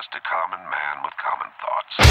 just a common man with common thoughts.